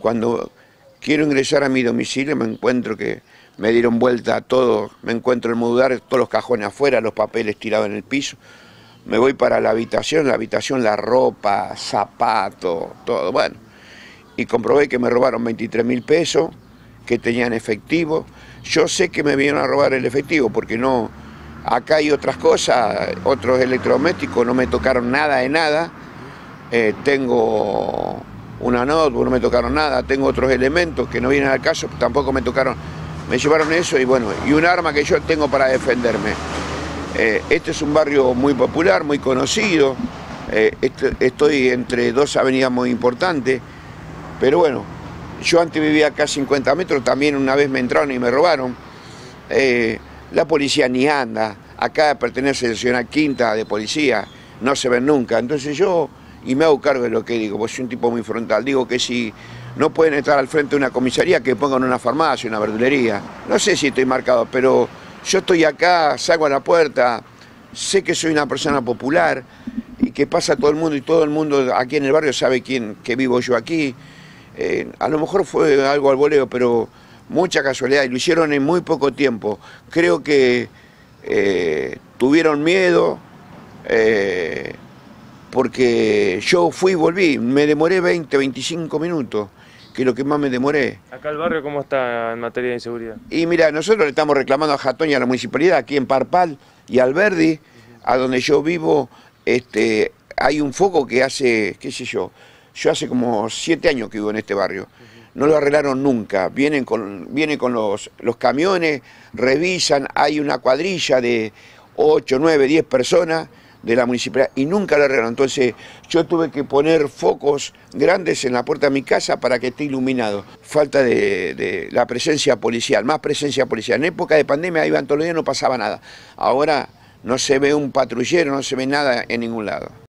Cuando quiero ingresar a mi domicilio me encuentro que me dieron vuelta a todo, me encuentro en mudar todos los cajones afuera, los papeles tirados en el piso. Me voy para la habitación, la habitación la ropa, zapatos, todo, bueno. Y comprobé que me robaron 23 mil pesos, que tenían efectivo. Yo sé que me vinieron a robar el efectivo porque no, acá hay otras cosas, otros electrodomésticos, no me tocaron nada de nada. Eh, tengo una no me tocaron nada, tengo otros elementos que no vienen al caso, tampoco me tocaron, me llevaron eso y bueno, y un arma que yo tengo para defenderme. Eh, este es un barrio muy popular, muy conocido, eh, estoy entre dos avenidas muy importantes, pero bueno, yo antes vivía acá a 50 metros, también una vez me entraron y me robaron. Eh, la policía ni anda, acá pertenece a la Quinta de policía, no se ven nunca, entonces yo y me hago cargo de lo que digo, porque soy un tipo muy frontal. Digo que si no pueden estar al frente de una comisaría, que pongan una farmacia, una verdulería. No sé si estoy marcado, pero yo estoy acá, salgo a la puerta, sé que soy una persona popular y que pasa todo el mundo y todo el mundo aquí en el barrio sabe quién, que vivo yo aquí. Eh, a lo mejor fue algo al voleo, pero mucha casualidad y lo hicieron en muy poco tiempo. Creo que eh, tuvieron miedo. Eh, porque yo fui y volví, me demoré 20, 25 minutos, que es lo que más me demoré. ¿Acá el barrio cómo está en materia de inseguridad? Y mira, nosotros le estamos reclamando a Jatón y a la municipalidad, aquí en Parpal y Alberdi, a donde yo vivo, este, hay un foco que hace, qué sé yo, yo hace como siete años que vivo en este barrio. No lo arreglaron nunca. Vienen con, vienen con los, los camiones, revisan, hay una cuadrilla de 8, 9, 10 personas de la municipalidad y nunca lo arreglaron. Entonces yo tuve que poner focos grandes en la puerta de mi casa para que esté iluminado. Falta de, la presencia policial, más presencia policial. En época de pandemia iban todos los días no pasaba nada. Ahora no se ve un patrullero, no se ve nada en ningún lado.